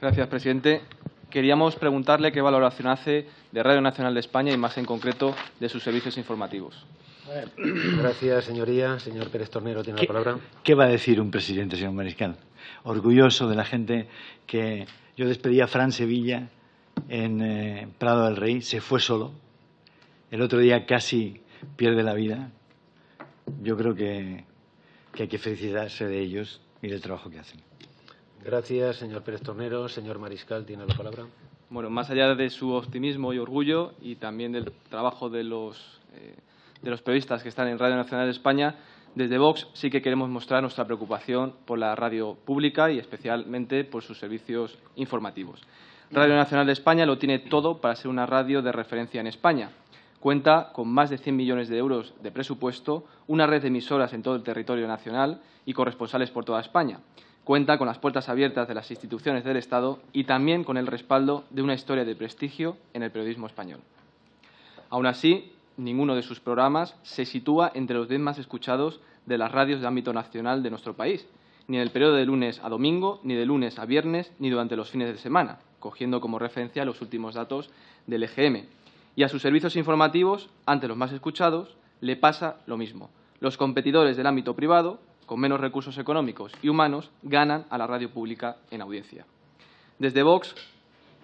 Gracias, presidente. Queríamos preguntarle qué valoración hace de Radio Nacional de España y, más en concreto, de sus servicios informativos. Gracias, señoría. Señor Pérez Tornero, tiene la palabra. ¿Qué va a decir un presidente, señor Mariscal? Orgulloso de la gente que yo despedí a Fran Sevilla en eh, Prado del Rey, se fue solo. El otro día casi pierde la vida. Yo creo que, que hay que felicitarse de ellos y del trabajo que hacen. Gracias, señor Pérez Tornero. Señor Mariscal, tiene la palabra. Bueno, más allá de su optimismo y orgullo y también del trabajo de los, eh, de los periodistas que están en Radio Nacional de España, desde Vox sí que queremos mostrar nuestra preocupación por la radio pública y especialmente por sus servicios informativos. Radio Nacional de España lo tiene todo para ser una radio de referencia en España. Cuenta con más de 100 millones de euros de presupuesto, una red de emisoras en todo el territorio nacional y corresponsales por toda España. Cuenta con las puertas abiertas de las instituciones del Estado y también con el respaldo de una historia de prestigio en el periodismo español. Aún así, ninguno de sus programas se sitúa entre los diez más escuchados de las radios de ámbito nacional de nuestro país, ni en el periodo de lunes a domingo, ni de lunes a viernes, ni durante los fines de semana, cogiendo como referencia los últimos datos del EGM. Y a sus servicios informativos, ante los más escuchados, le pasa lo mismo. Los competidores del ámbito privado con menos recursos económicos y humanos, ganan a la radio pública en audiencia. Desde Vox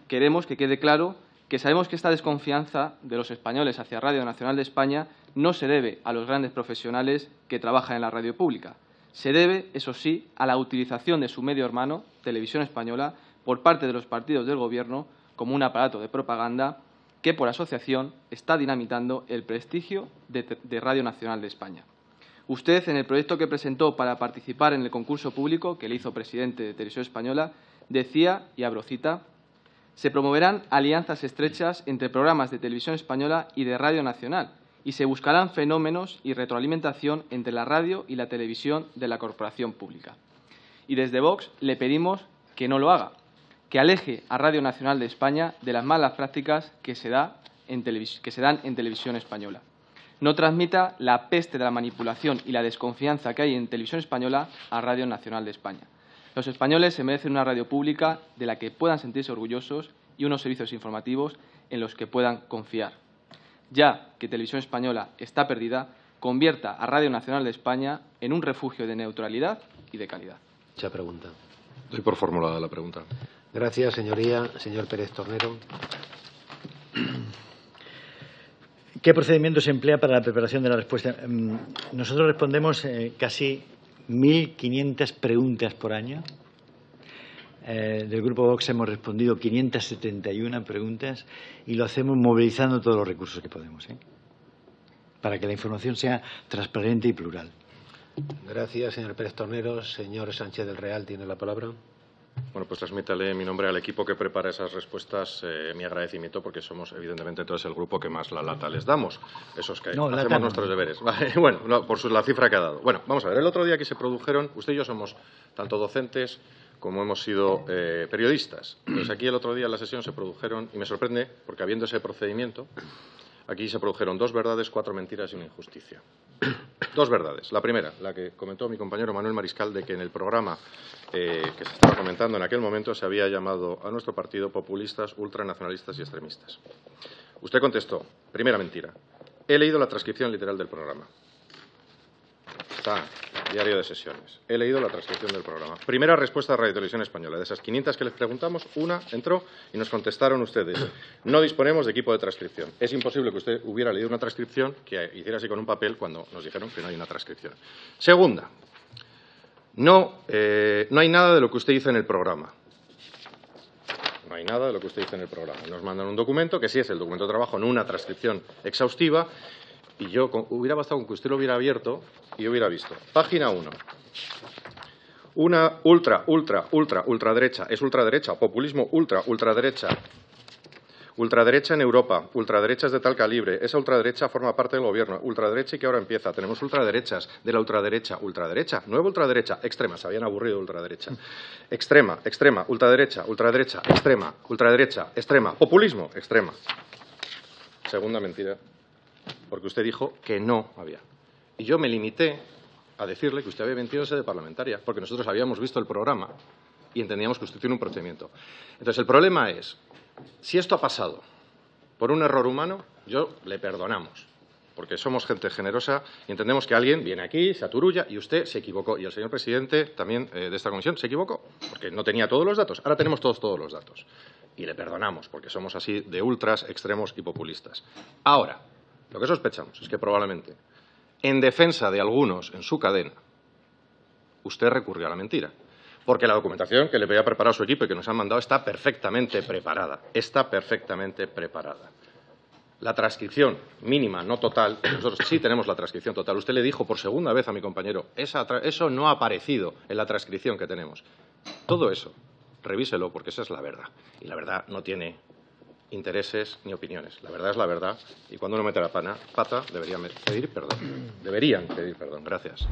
queremos que quede claro que sabemos que esta desconfianza de los españoles hacia Radio Nacional de España no se debe a los grandes profesionales que trabajan en la radio pública. Se debe, eso sí, a la utilización de su medio hermano, Televisión Española, por parte de los partidos del Gobierno como un aparato de propaganda que, por asociación, está dinamitando el prestigio de, de Radio Nacional de España. Usted, en el proyecto que presentó para participar en el concurso público que le hizo presidente de Televisión Española, decía, y abro cita, se promoverán alianzas estrechas entre programas de televisión española y de radio nacional y se buscarán fenómenos y retroalimentación entre la radio y la televisión de la corporación pública. Y desde Vox le pedimos que no lo haga, que aleje a Radio Nacional de España de las malas prácticas que se, da en que se dan en televisión española no transmita la peste de la manipulación y la desconfianza que hay en televisión española a Radio Nacional de España. Los españoles se merecen una radio pública de la que puedan sentirse orgullosos y unos servicios informativos en los que puedan confiar. Ya que Televisión Española está perdida, convierta a Radio Nacional de España en un refugio de neutralidad y de calidad. Mucha pregunta. Doy por formulada la pregunta. Gracias, señoría. Señor Pérez Tornero. ¿Qué procedimiento se emplea para la preparación de la respuesta? Mm, nosotros respondemos eh, casi 1.500 preguntas por año. Eh, del Grupo Vox hemos respondido 571 preguntas y lo hacemos movilizando todos los recursos que podemos, ¿eh? para que la información sea transparente y plural. Gracias, señor Pérez Tornero. Señor Sánchez del Real tiene la palabra. Bueno, pues transmítale mi nombre al equipo que prepara esas respuestas, eh, mi agradecimiento, porque somos, evidentemente, entonces el grupo que más la lata les damos. Esos que hacemos nuestros deberes. bueno, por la cifra que ha dado. Bueno, vamos a ver. El otro día que se produjeron, usted y yo somos tanto docentes como hemos sido eh, periodistas. Pues aquí el otro día en la sesión se produjeron, y me sorprende, porque habiendo ese procedimiento, aquí se produjeron dos verdades, cuatro mentiras y una injusticia. Dos verdades. La primera, la que comentó mi compañero Manuel Mariscal, de que en el programa eh, que se estaba comentando en aquel momento se había llamado a nuestro partido populistas, ultranacionalistas y extremistas. Usted contestó, primera mentira, he leído la transcripción literal del programa. Está, diario de sesiones. He leído la transcripción del programa. Primera respuesta de Radio Televisión Española. De esas 500 que les preguntamos, una entró y nos contestaron ustedes. No disponemos de equipo de transcripción. Es imposible que usted hubiera leído una transcripción que hiciera así con un papel cuando nos dijeron que no hay una transcripción. Segunda, no, eh, no hay nada de lo que usted dice en el programa. No hay nada de lo que usted dice en el programa. Nos mandan un documento que sí es el documento de trabajo, no una transcripción exhaustiva, y yo hubiera bastado con que usted lo hubiera abierto y hubiera visto. Página 1. Una ultra, ultra, ultra, ultraderecha. Es ultraderecha. Populismo ultra, ultraderecha. Ultraderecha en Europa, ultraderechas de tal calibre. Esa ultraderecha forma parte del gobierno. Ultraderecha y que ahora empieza. Tenemos ultraderechas de la ultraderecha. Ultraderecha, nueva ultraderecha, extrema. Se habían aburrido de ultraderecha. Extrema, extrema, ultraderecha, ultraderecha, extrema, ultraderecha, extrema. Populismo, extrema. Segunda mentira porque usted dijo que no había. Y yo me limité a decirle que usted había mentido en sede parlamentaria, porque nosotros habíamos visto el programa y entendíamos que usted tiene un procedimiento. Entonces, el problema es, si esto ha pasado por un error humano, yo le perdonamos, porque somos gente generosa y entendemos que alguien viene aquí, se aturulla y usted se equivocó. Y el señor presidente también eh, de esta comisión se equivocó, porque no tenía todos los datos. Ahora tenemos todos, todos los datos. Y le perdonamos, porque somos así de ultras, extremos y populistas. Ahora, lo que sospechamos es que probablemente, en defensa de algunos en su cadena, usted recurrió a la mentira. Porque la documentación que le había preparado su equipo y que nos han mandado está perfectamente preparada. Está perfectamente preparada. La transcripción mínima, no total, nosotros sí tenemos la transcripción total. Usted le dijo por segunda vez a mi compañero, eso no ha aparecido en la transcripción que tenemos. Todo eso, revíselo porque esa es la verdad. Y la verdad no tiene intereses ni opiniones. La verdad es la verdad y cuando uno mete la pana, pata deberían pedir perdón. Deberían pedir perdón. Gracias.